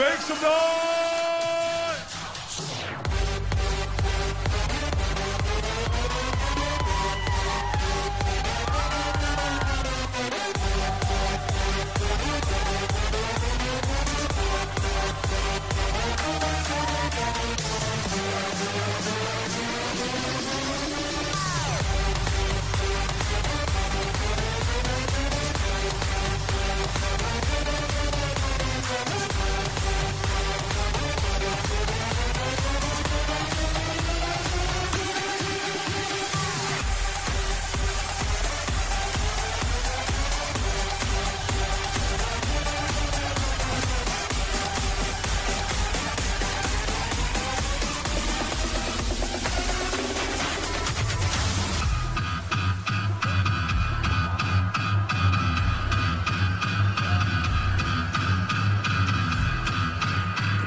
Make some noise!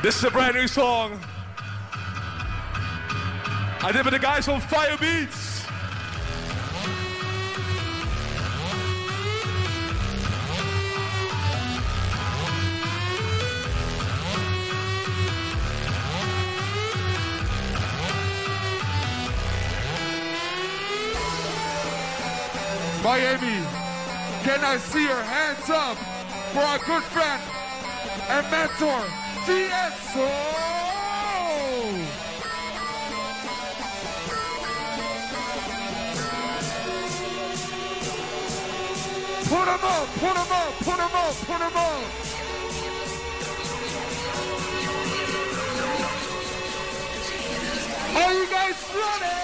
This is a brand new song. I did with the guys from Fire Beats. Miami, can I see your hands up for our good friend and mentor, DSO? Put him up, put him up, put him up, put him up. Are you guys ready?